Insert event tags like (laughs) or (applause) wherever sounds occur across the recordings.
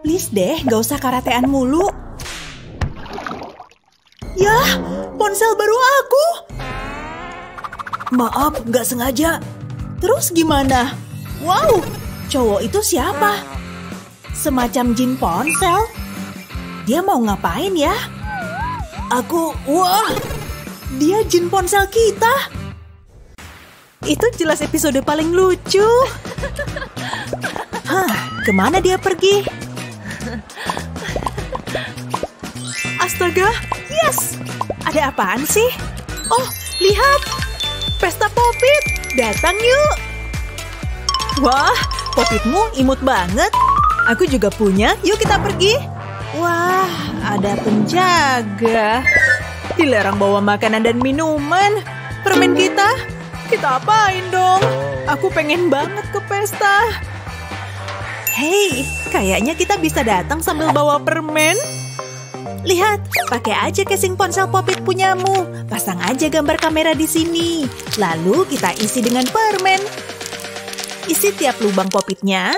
Please deh, gak usah karatean mulu. Yah, ponsel baru aku. Maaf, gak sengaja. Terus gimana? Wow, cowok itu siapa? Semacam jin ponsel? Dia mau ngapain ya? Aku, wah, dia jin ponsel kita. Itu jelas episode paling lucu. Hah, ke mana dia pergi? Astaga, yes! Ada apaan sih? Oh, lihat! Pesta popit! Datang yuk! Wah, popitmu imut banget. Aku juga punya, yuk kita pergi. Wah, ada penjaga. Dilarang bawa makanan dan minuman. Permen kita, kita apain dong? Aku pengen banget ke pesta. Hei, kayaknya kita bisa datang sambil bawa permen. Lihat, pakai aja casing ponsel popit punyamu. Pasang aja gambar kamera di sini. Lalu kita isi dengan permen. Isi tiap lubang popitnya.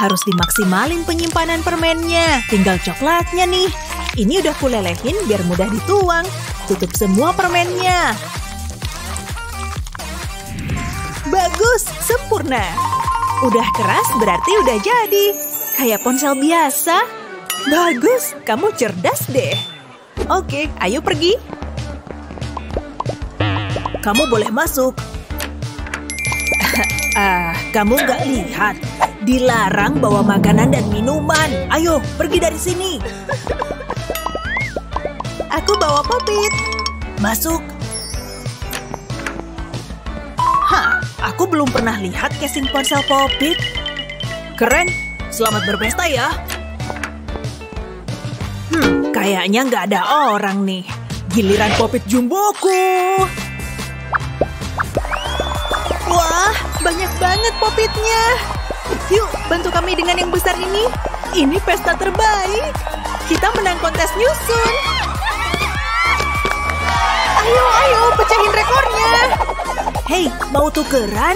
Harus dimaksimalin penyimpanan permennya. Tinggal coklatnya nih. Ini udah kulelehin biar mudah dituang. Tutup semua permennya. Bagus, sempurna. Udah keras berarti udah jadi. Kayak ponsel biasa. Bagus, kamu cerdas deh. Oke, ayo pergi. Kamu boleh masuk. (laughs) ah, kamu nggak lihat? Dilarang bawa makanan dan minuman. Ayo, pergi dari sini. Aku bawa popit. Masuk. Aku belum pernah lihat casing ponsel popit. Keren, selamat berpesta ya. Hmm, kayaknya nggak ada orang nih. Giliran popit jumboku. Wah, banyak banget popitnya. Yuk, bantu kami dengan yang besar ini. Ini pesta terbaik. Kita menang kontes nyusun. Ayo, ayo, pecahin rekornya. Hei, mau tukeran?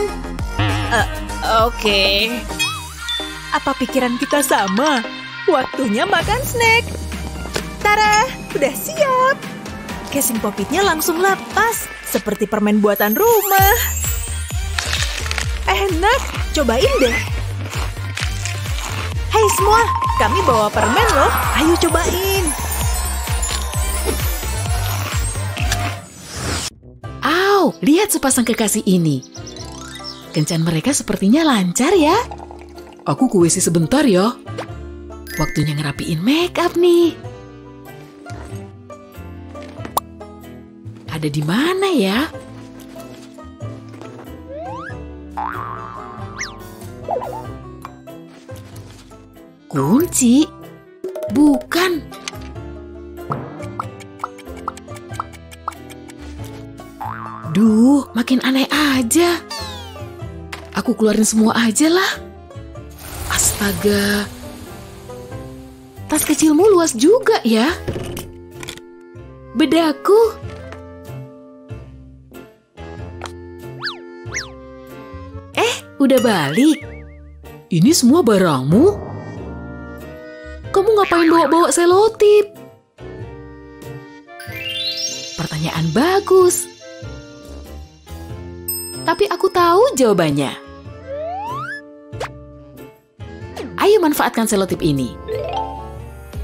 Uh, Oke. Okay. Apa pikiran kita sama? Waktunya makan snack. Tara, udah siap. Casing popitnya langsung lepas, seperti permen buatan rumah. Enak, cobain deh. Hai semua, kami bawa permen loh. Ayo cobain. Au, lihat sepasang kekasih ini. Kencan mereka sepertinya lancar ya. Aku ke WC sebentar ya. Waktunya ngerapiin make up nih. Ada di mana ya? Kunci? Bukan. Duh, makin aneh aja. Aku keluarin semua aja lah. Astaga. Tas kecilmu luas juga ya. Bedaku. Eh, udah balik. Ini semua barangmu? Kamu ngapain bawa-bawa selotip? Pertanyaan bagus. Tapi aku tahu jawabannya. Ayo manfaatkan selotip ini.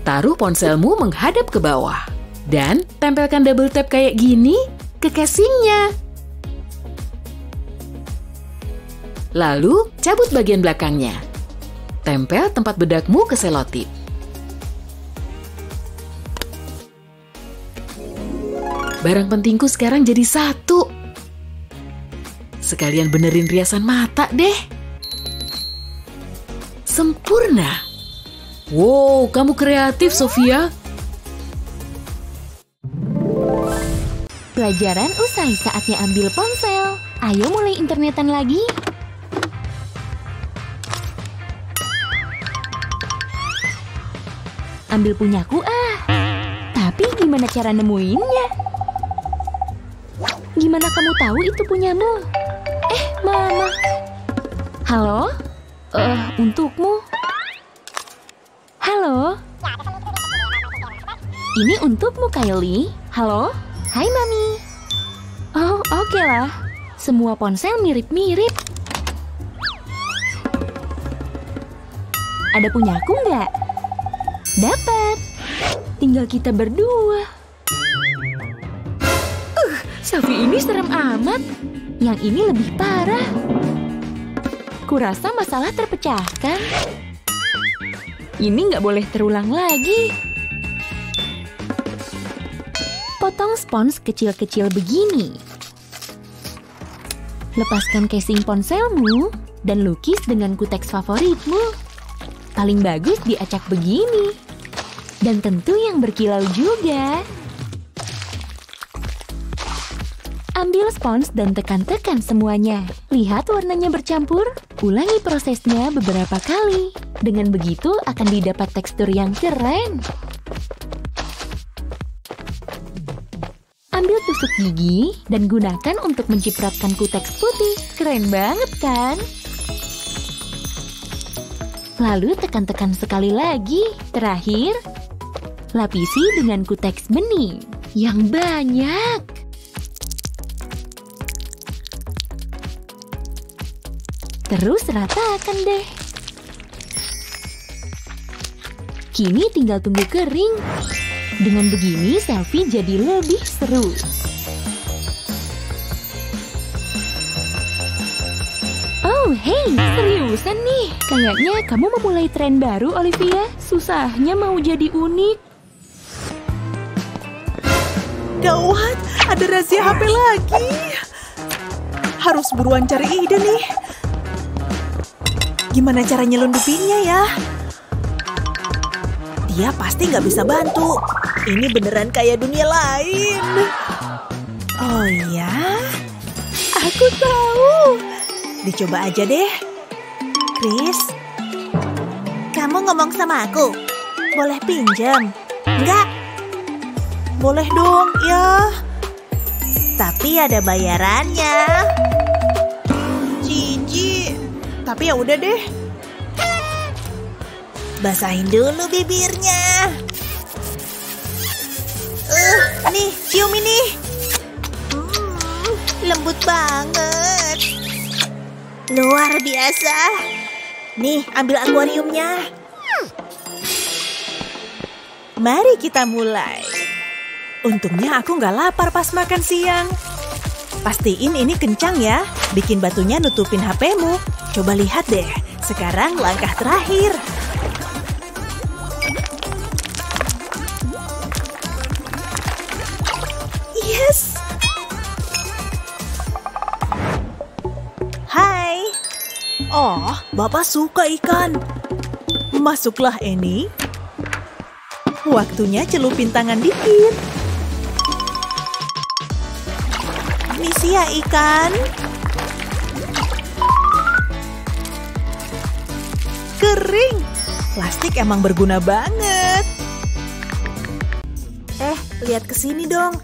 Taruh ponselmu menghadap ke bawah. Dan tempelkan double tap kayak gini ke casingnya. Lalu, cabut bagian belakangnya. Tempel tempat bedakmu ke selotip. Barang pentingku sekarang jadi satu. Sekalian benerin riasan mata deh. Sempurna. Wow, kamu kreatif, Sofia. Pelajaran usai saatnya ambil ponsel. Ayo mulai internetan lagi. Ambil punyaku ah. Tapi gimana cara nemuinnya? Gimana kamu tahu itu punyamu? Eh, Mama. Halo? Eh, untukmu. Ini untukmu, Kylie. Halo? Hai, Mami. Oh, oke lah. Semua ponsel mirip-mirip. Ada punyaku nggak? Dapat. Tinggal kita berdua. Uh, selfie ini serem amat. Yang ini lebih parah. Kurasa masalah terpecahkan. Ini nggak boleh terulang lagi. Potong spons kecil-kecil begini. Lepaskan casing ponselmu dan lukis dengan kuteks favoritmu. Paling bagus diacak begini. Dan tentu yang berkilau juga. Ambil spons dan tekan-tekan semuanya. Lihat warnanya bercampur? Ulangi prosesnya beberapa kali. Dengan begitu akan didapat tekstur yang keren. Ambil tusuk gigi dan gunakan untuk mencipratkan kuteks putih. Keren banget kan? Lalu tekan-tekan sekali lagi. Terakhir, lapisi dengan kuteks bening yang banyak. Terus ratakan deh. Kini tinggal tunggu kering. Dengan begini selfie jadi lebih seru. Oh, hey, seriusan nih. Kayaknya kamu memulai tren baru, Olivia. Susahnya mau jadi unik. Gawat, ada rahasia HP lagi. Harus buruan cari ide nih. Gimana cara nyelundupinnya ya? Dia pasti nggak bisa bantu. Ini beneran kayak dunia lain. Oh iya? Aku tahu. Dicoba aja deh. Chris, kamu ngomong sama aku. Boleh pinjam? Enggak. Boleh dong, ya. Tapi ada bayarannya. Tapi ya udah deh. Basahin dulu bibirnya. Uh, nih, cium ini. Hmm, lembut banget. Luar biasa. Nih, ambil akuariumnya. Mari kita mulai. Untungnya aku nggak lapar pas makan siang. Pastiin ini kencang ya, bikin batunya nutupin HP-mu. Coba lihat deh, sekarang langkah terakhir. Yes! Hai! Oh, Bapak suka ikan. Masuklah, Eni. Waktunya celupin tangan dikit. Misi ya ikan. Kering. Plastik emang berguna banget. Eh, lihat ke sini dong.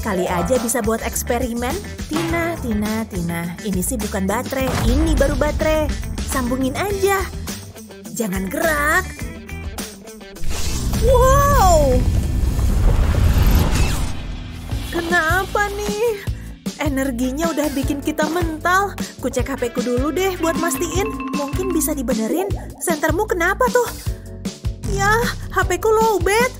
Kali aja bisa buat eksperimen. Tina, Tina, Tina. Ini sih bukan baterai, ini baru baterai. Sambungin aja. Jangan gerak. Wow! Kenapa nih? Energinya udah bikin kita mental. Ku cek HP ku dulu deh buat mastiin. Mungkin bisa dibenerin. Sentermu kenapa tuh? Ya, HP ku lowbat.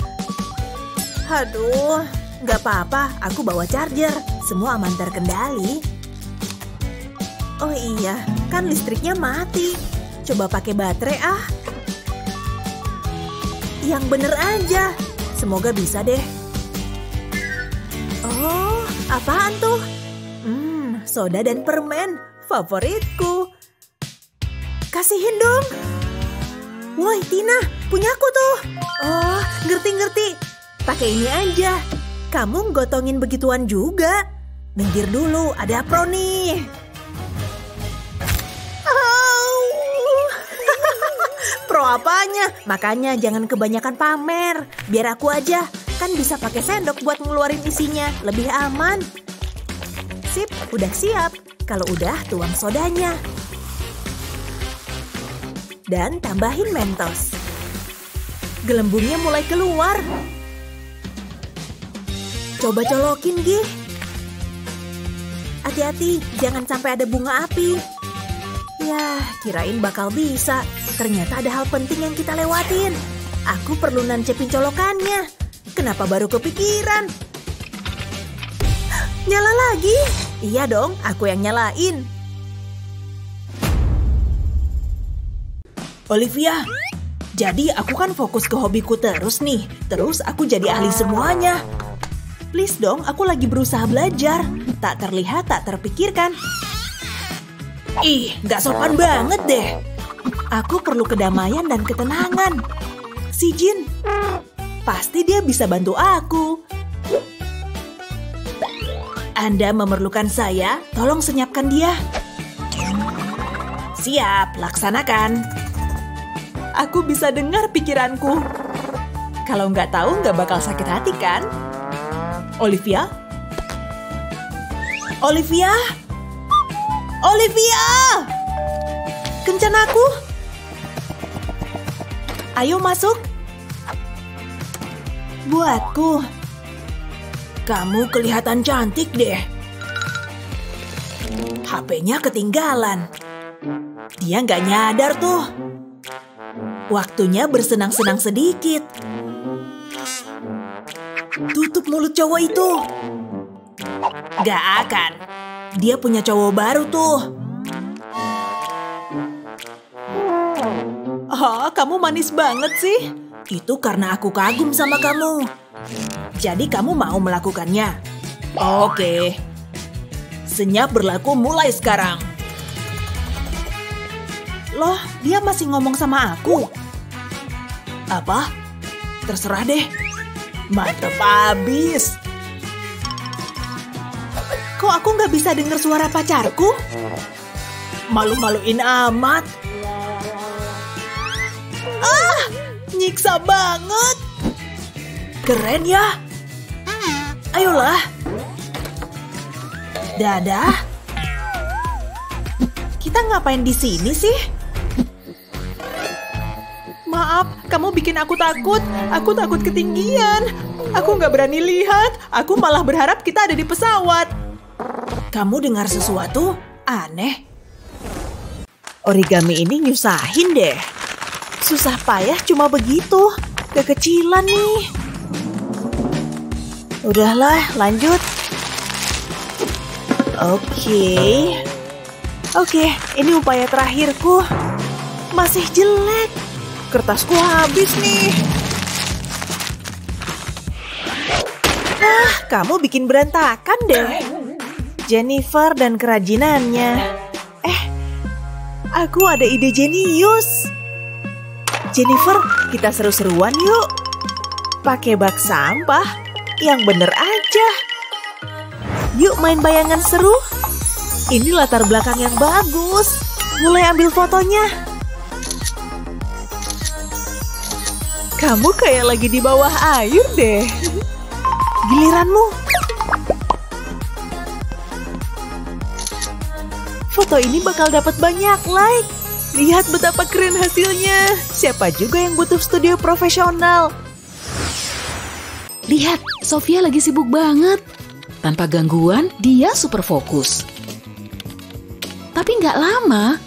Aduh, nggak apa-apa. Aku bawa charger. Semua aman terkendali. Oh iya, kan listriknya mati. Coba pakai baterai ah. Yang bener aja. Semoga bisa deh. Oh, apaan tuh? Soda dan permen. Favoritku. Kasihin dong. Woi, Tina, punyaku tuh. Oh, ngerti-ngerti. Pakai ini aja. Kamu gotongin begituan juga. Minggir dulu, ada pro nih. Pro apanya? Makanya jangan kebanyakan pamer. Biar aku aja. Kan bisa pakai sendok buat ngeluarin isinya. Lebih aman. Sip, udah siap. Kalau udah, tuang sodanya. Dan tambahin mentos. Gelembungnya mulai keluar. Coba colokin, Gi. Hati-hati, jangan sampai ada bunga api. Ya, kirain bakal bisa. Ternyata ada hal penting yang kita lewatin. Aku perlu nancepin colokannya. Kenapa baru kepikiran? Nyala lagi? Iya dong, aku yang nyalain. Olivia, jadi aku kan fokus ke hobiku terus nih. Terus aku jadi ahli semuanya. Please dong, aku lagi berusaha belajar. Tak terlihat, tak terpikirkan. Ih, gak sopan banget deh. Aku perlu kedamaian dan ketenangan. Si Jin, pasti dia bisa bantu aku. Anda memerlukan saya, tolong senyapkan dia. Siap, laksanakan. Aku bisa dengar pikiranku. Kalau nggak tahu nggak bakal sakit hati kan? Olivia? Olivia? Olivia! Kencan aku? Ayo masuk. Buatku. Kamu kelihatan cantik deh. HP-nya ketinggalan. Dia nggak nyadar tuh. Waktunya bersenang-senang sedikit. Tutup mulut cowok itu. Gak akan. Dia punya cowok baru tuh. Oh, kamu manis banget sih. Itu karena aku kagum sama kamu. Jadi kamu mau melakukannya? Oke. Senyap berlaku mulai sekarang. Loh, dia masih ngomong sama aku. Apa? Terserah deh. Mantep abis. Kok aku nggak bisa dengar suara pacarku? Malu-maluin amat. Ah, nyiksa banget. Keren ya. Ayolah. Dadah. Kita ngapain di sini sih? Maaf, kamu bikin aku takut. Aku takut ketinggian. Aku nggak berani lihat. Aku malah berharap kita ada di pesawat. Kamu dengar sesuatu? Aneh. Origami ini nyusahin deh. Susah payah cuma begitu. Kekecilan nih. Udahlah, lanjut. Oke. Oke, ini upaya terakhirku. Masih jelek. Kertasku habis nih. Ah, kamu bikin berantakan deh. Jennifer dan kerajinannya. Eh, aku ada ide jenius. Jennifer, kita seru-seruan yuk. Pakai bak sampah yang bener aja. Yuk main bayangan seru. Ini latar belakang yang bagus. Mulai ambil fotonya. Kamu kayak lagi di bawah air deh. Giliranmu. Foto ini bakal dapat banyak like. Lihat betapa keren hasilnya. Siapa juga yang butuh studio profesional? Lihat, Sofia lagi sibuk banget. Tanpa gangguan, dia super fokus. Tapi nggak lama.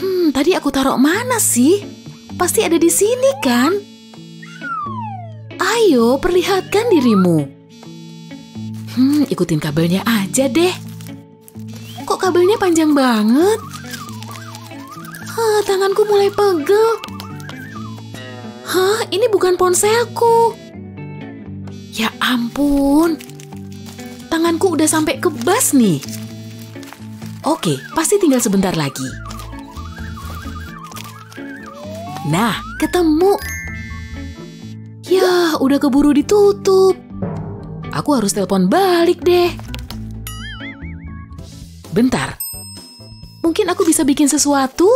Hmm, tadi aku taruh mana sih? Pasti ada di sini kan? Ayo, perlihatkan dirimu. Hmm, ikutin kabelnya aja deh. Kok kabelnya panjang banget? Hah, tanganku mulai pegel. Hah, ini bukan ponselku. Ya ampun. Tanganku udah sampai ke bas nih. Oke, pasti tinggal sebentar lagi. Nah, ketemu. Ya, udah keburu ditutup. Aku harus telepon balik deh. Bentar. Mungkin aku bisa bikin sesuatu?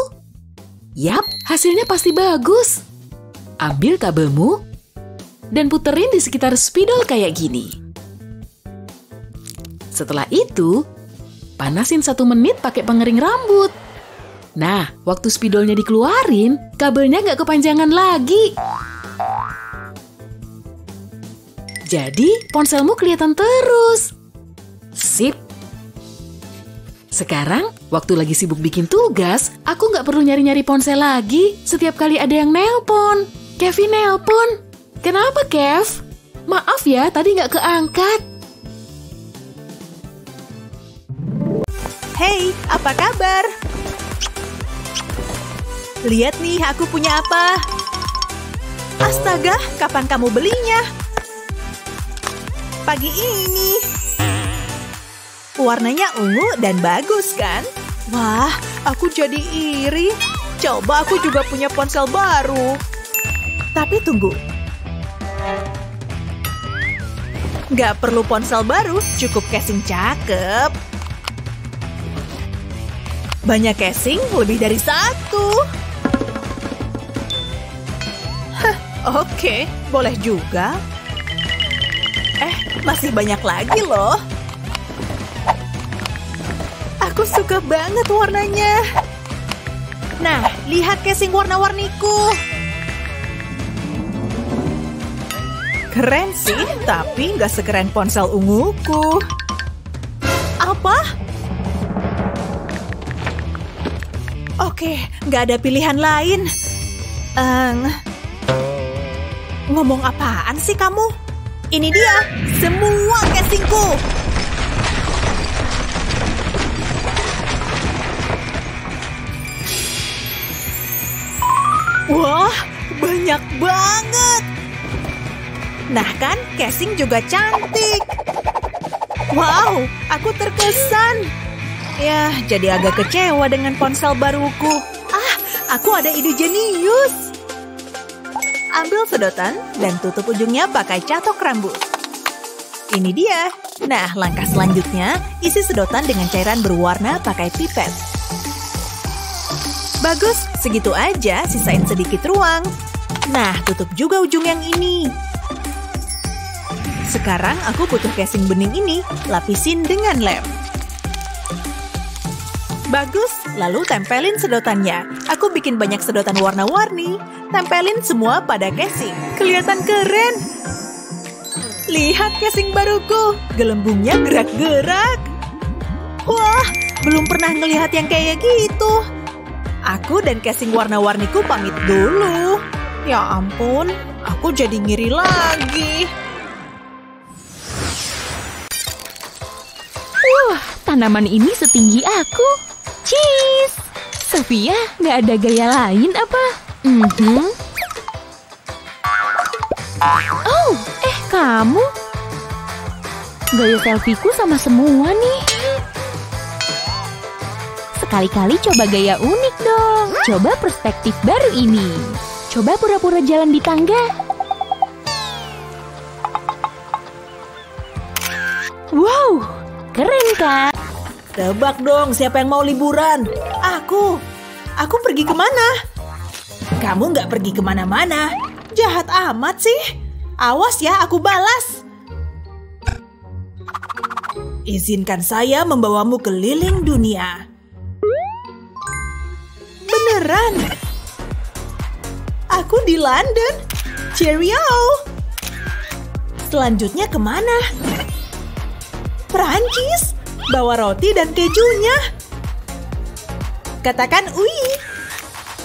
Yap, hasilnya pasti bagus. Ambil kabelmu dan puterin di sekitar spidol kayak gini. Setelah itu, panasin satu menit pakai pengering rambut. Nah, waktu spidolnya dikeluarin, kabelnya nggak kepanjangan lagi. Jadi, ponselmu kelihatan terus. Sip. Sekarang, waktu lagi sibuk bikin tugas, aku nggak perlu nyari-nyari ponsel lagi setiap kali ada yang nelpon. Kevin nelpon. Kenapa, Kev? Maaf ya, tadi nggak keangkat. Hey, apa kabar? Lihat nih, aku punya apa? Astaga, kapan kamu belinya? Pagi ini. Warnanya ungu dan bagus kan? Wah, aku jadi iri. Coba aku juga punya ponsel baru. Tapi tunggu. Gak perlu ponsel baru, cukup casing cakep. Banyak casing, lebih dari satu. Hah, oke, boleh juga. Eh, masih banyak lagi loh. Aku suka banget warnanya. Nah, lihat casing warna-warniku. Keren sih, tapi nggak sekeren ponsel unguku. Apa? Oke, nggak ada pilihan lain. Eng, ngomong apaan sih kamu? Ini dia, semua casingku. Wah, banyak banget. Nah kan, casing juga cantik. Wow, aku terkesan. Ya, jadi agak kecewa dengan ponsel baruku. Ah, aku ada ide jenius. Ambil sedotan dan tutup ujungnya pakai catok rambut. Ini dia. Nah, langkah selanjutnya, isi sedotan dengan cairan berwarna pakai pipet. Bagus, segitu aja, sisain sedikit ruang. Nah, tutup juga ujung yang ini. Sekarang aku butuh casing bening ini, lapisin dengan lem. Bagus, lalu tempelin sedotannya. Aku bikin banyak sedotan warna-warni. Tempelin semua pada casing. Kelihatan keren. Lihat casing baruku, gelembungnya gerak-gerak. Wah, belum pernah ngelihat yang kayak gitu. Aku dan casing warna-warniku pamit dulu. Ya ampun, aku jadi ngiri lagi. Tanaman ini setinggi aku. Cheese! Sofia, nggak ada gaya lain apa? Mhm. Oh, eh kamu? Gaya selfieku sama semua nih. Sekali-kali coba gaya unik dong. Coba perspektif baru ini. Coba pura-pura jalan di tangga. Wow, keren kan? Tebak dong siapa yang mau liburan? Aku. Aku pergi ke mana? Kamu nggak pergi ke mana-mana. Jahat amat sih. Awas ya, aku balas. Izinkan saya membawamu keliling dunia. Beneran? Aku di London. Cheerio! Selanjutnya ke mana? Perancis? Bawa roti dan kejunya. Katakan ui.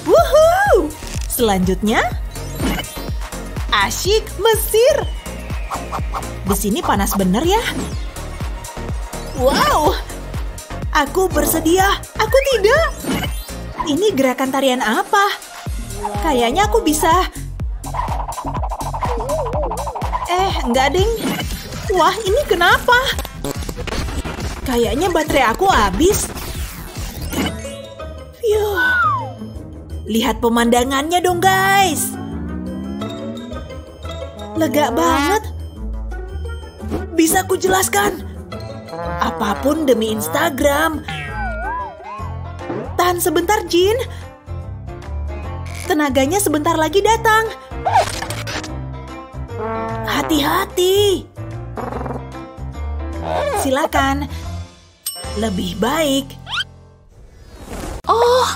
Woohoo! Selanjutnya, asyik Mesir. Di sini panas bener ya. Wow, aku bersedia. Aku tidak. Ini gerakan tarian apa? Kayaknya aku bisa. Eh, enggak ding. Wah, ini kenapa? Kayaknya baterai aku habis. Phew. Lihat pemandangannya dong, guys. Lega banget. Bisa ku jelaskan? Apa pun demi Instagram. Tahan sebentar, Jin. Tenaganya sebentar lagi datang. Hati-hati. Silakan. Lebih baik. Oh,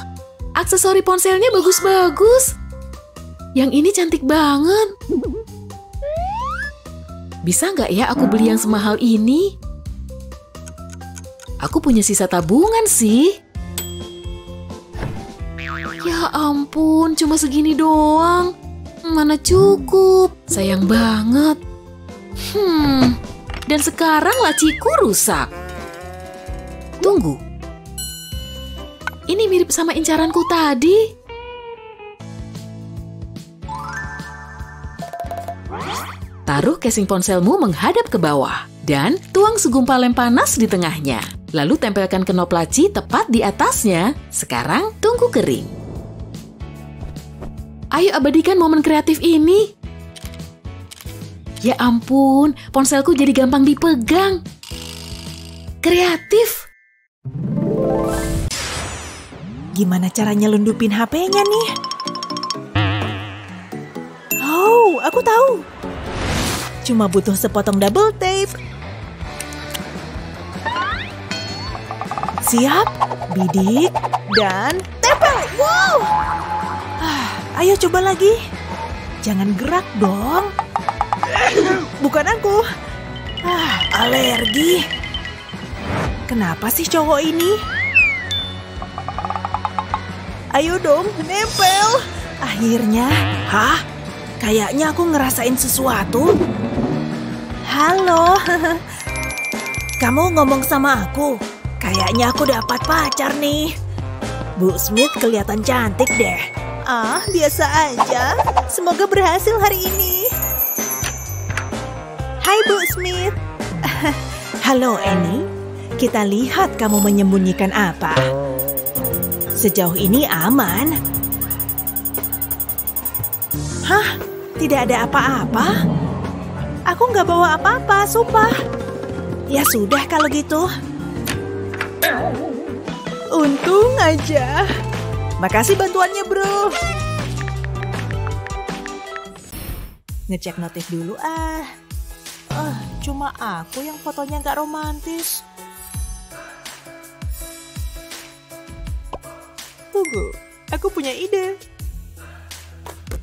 aksesori ponselnya bagus-bagus. Yang ini cantik banget. Bisa nggak ya aku beli yang semahal ini? Aku punya sisa tabungan sih. Ya ampun, cuma segini doang. Mana cukup, sayang banget. Hmm, dan sekarang laciku rusak. Tunggu. Ini mirip sama incaranku tadi. Taruh casing ponselmu menghadap ke bawah dan tuang segumpal lem panas di tengahnya. Lalu tempelkan kenop laci tepat di atasnya. Sekarang tunggu kering. Ayo abadikan momen kreatif ini. Ya ampun, ponselku jadi gampang dipegang. Kreatif. Gimana caranya lundupin HP-nya nih? Oh, aku tahu. Cuma butuh sepotong double tape. Siap, bidik, dan tempel. Wow! Ah, ayo coba lagi. Jangan gerak dong. Bukan aku. Ah, alergi. Kenapa sih cowok ini? Ayo dong, nempel. Akhirnya, hah? Kayaknya aku ngerasain sesuatu. Halo, (laughs) kamu ngomong sama aku. Kayaknya aku dapat pacar nih. Bu Smith kelihatan cantik deh. Ah, biasa aja. Semoga berhasil hari ini. Hai Bu Smith. (laughs) Halo Annie. Kita lihat kamu menyembunyikan apa. Sejauh ini aman. Hah? Tidak ada apa-apa? Aku nggak bawa apa-apa, sumpah. Ya sudah kalau gitu. Untung aja. Makasih bantuannya, bro. Ngecek notif dulu ah. Ah, cuma aku yang fotonya nggak romantis. Tunggu, aku punya ide.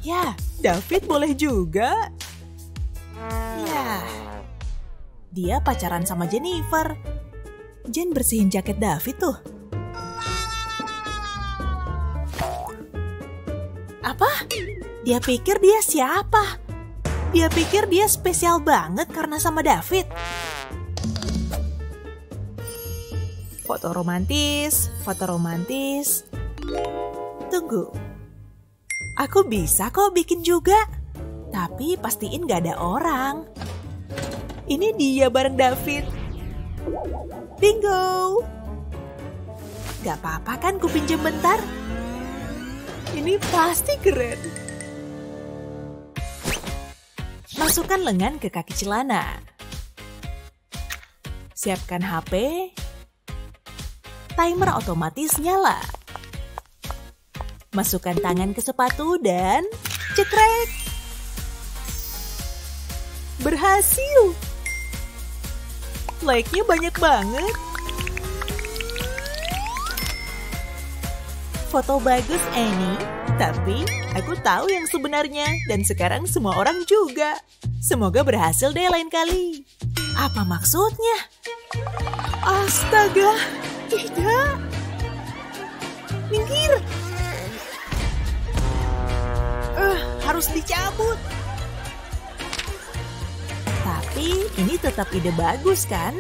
Ya, David boleh juga. Ya, dia pacaran sama Jennifer. Jen bersihin jaket David tuh. Apa? Dia pikir dia siapa? Dia pikir dia spesial banget karena sama David. Foto romantis, foto romantis. Tunggu. Aku bisa kok bikin juga. Tapi pastiin gak ada orang. Ini dia bareng David. Bingo! Gak apa-apa kan ku pinjem bentar? Ini pasti keren. Masukkan lengan ke kaki celana. Siapkan HP. Timer otomatis nyala. Masukkan tangan ke sepatu dan cekrek. Berhasil. Like-nya banyak banget. Foto bagus Annie, tapi aku tahu yang sebenarnya dan sekarang semua orang juga. Semoga berhasil deh lain kali. Apa maksudnya? Astaga, tidak. Minggir. Eh, harus dicabut. Tapi ini tetap ide bagus kan?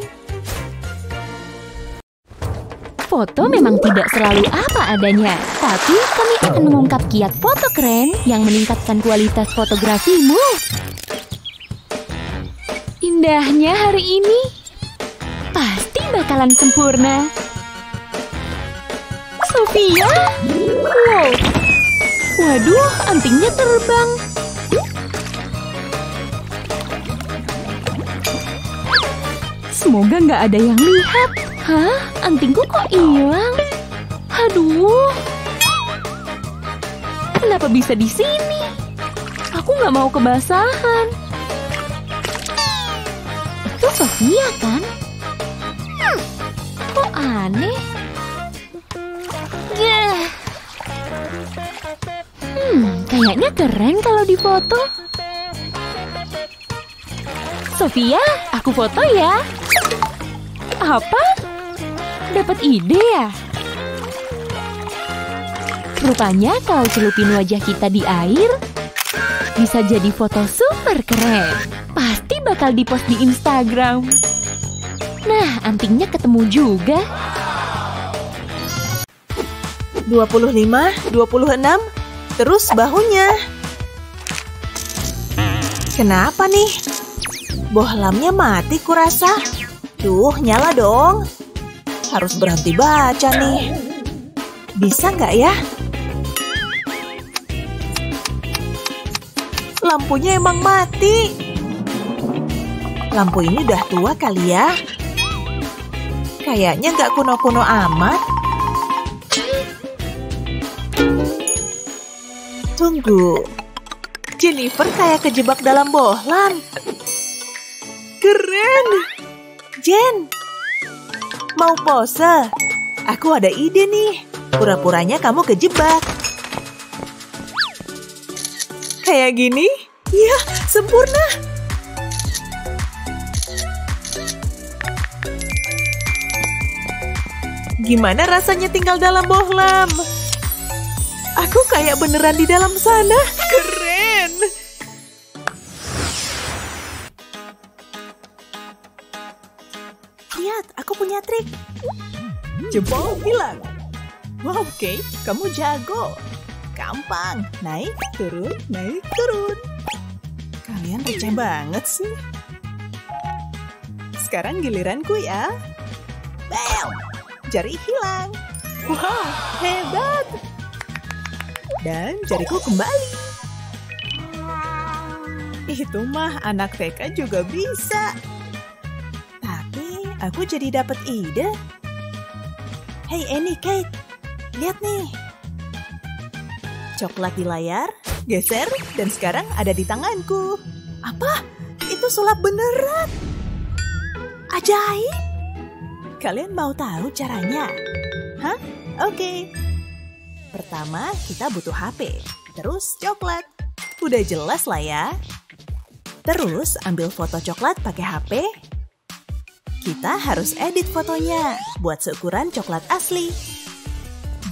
Foto memang tidak selalu apa adanya, tapi kami akan mengungkap kiat foto keren yang meningkatkan kualitas fotografimu. Indahnya hari ini pasti bakalan sempurna. Sofia, wow, waduh, antingnya terbang. Semoga nggak ada yang lihat. Hah? Antingku kok hilang? Aduh. Kenapa bisa di sini? Aku nggak mau kebasahan. Itu Sofia kan? Kok aneh? Kayaknya keren kalau difoto. Sofia, aku foto ya. Apa? Dapat ide ya? Rupanya kalau celupin wajah kita di air, bisa jadi foto super keren. Pasti bakal dipost di Instagram. Nah, antingnya ketemu juga. 25, 26, terus bahunya. Kenapa nih? Bohlamnya mati kurasa. Tuh, nyala dong. Harus berhenti baca nih. Bisa nggak ya? Lampunya emang mati. Lampu ini udah tua kali ya. Kayaknya nggak kuno-kuno amat. Tunggu. Jennifer kayak kejebak dalam bohlam. Keren. Jen. Mau pose? Aku ada ide nih. Pura-puranya kamu kejebak. Kayak gini? Ya, sempurna. Gimana rasanya tinggal dalam bohlam? Aku kayak beneran di dalam sana. Keren. Lihat, aku punya trik. Jempol hilang. Wow, Kate, kamu jago. Gampang. Naik, turun, naik, turun. Kalian receh banget sih. Sekarang giliranku ya. Bam! Jari hilang. Wow, hebat. Dan jariku kembali. Itu mah anak TK juga bisa. Tapi aku jadi dapat ide. Hey Annie, Kate. Lihat nih. Coklat di layar, geser, dan sekarang ada di tanganku. Apa? Itu sulap beneran. Ajaib. Kalian mau tahu caranya? Hah? Oke. Pertama, kita butuh HP. Terus coklat. Udah jelas lah ya. Terus ambil foto coklat pakai HP. Kita harus edit fotonya buat seukuran coklat asli.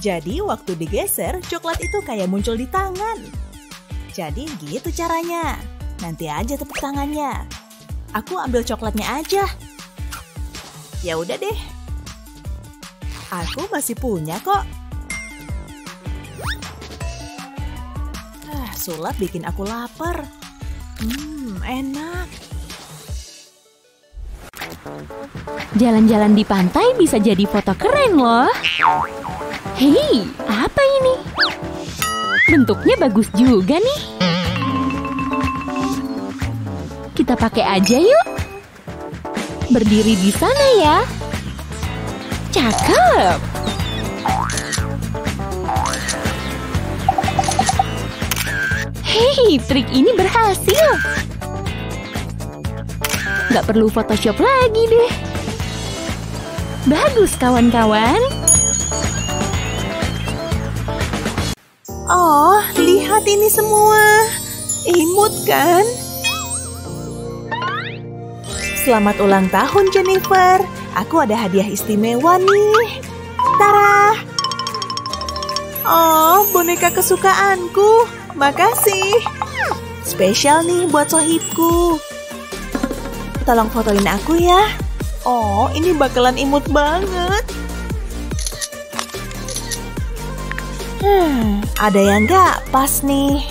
Jadi waktu digeser, coklat itu kayak muncul di tangan. Jadi gitu caranya. Nanti aja tepuk tangannya. Aku ambil coklatnya aja. Ya udah deh. Aku masih punya kok. Sulap bikin aku lapar. Hmm, enak. Jalan-jalan di pantai bisa jadi foto keren loh. Hei, apa ini? Bentuknya bagus juga nih. Kita pakai aja yuk. Berdiri di sana ya. Cakep. Hei, trik ini berhasil. Gak perlu Photoshop lagi deh. Bagus kawan-kawan. Oh, lihat ini semua. Imut kan? Selamat ulang tahun Jennifer. Aku ada hadiah istimewa nih. Tara. Oh, boneka kesukaanku. Makasih. Spesial nih buat sohibku. Tolong fotoin aku ya. Oh, ini bakalan imut banget. Hmm, ada yang nggak pas nih.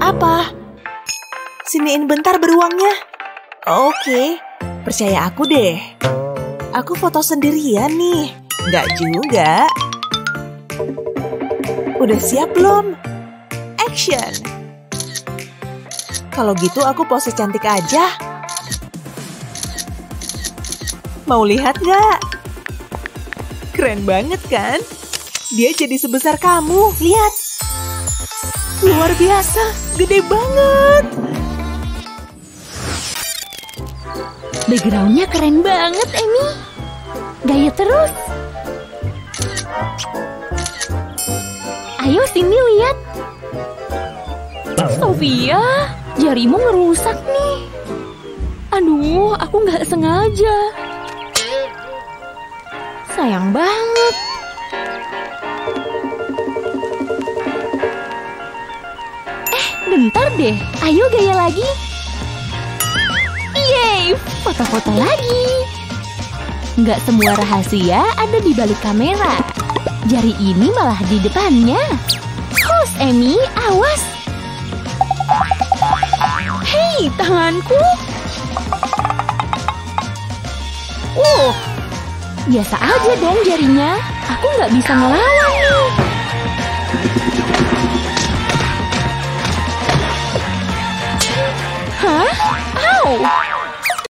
Apa? Siniin bentar beruangnya. Oke, percaya aku deh. Aku foto sendirian nih. Nggak juga. Udah siap belum? Action! Kalau gitu aku pose cantik aja. Mau lihat nggak? Keren banget kan? Dia jadi sebesar kamu, lihat. Luar biasa, gede banget. Backgroundnya keren banget, Emi. Gaya terus. Sini lihat. Sofia, jarimu ngerusak nih. Aduh, aku nggak sengaja. Sayang banget. Eh, bentar deh. Ayo gaya lagi. Yeay, foto-foto lagi. Nggak semua rahasia ada di balik kamera. Jari ini malah di depannya. Emi, awas. Hei, tanganku. Uh, biasa aja dong jarinya. Aku nggak bisa ngelawan nih. Hah? Au!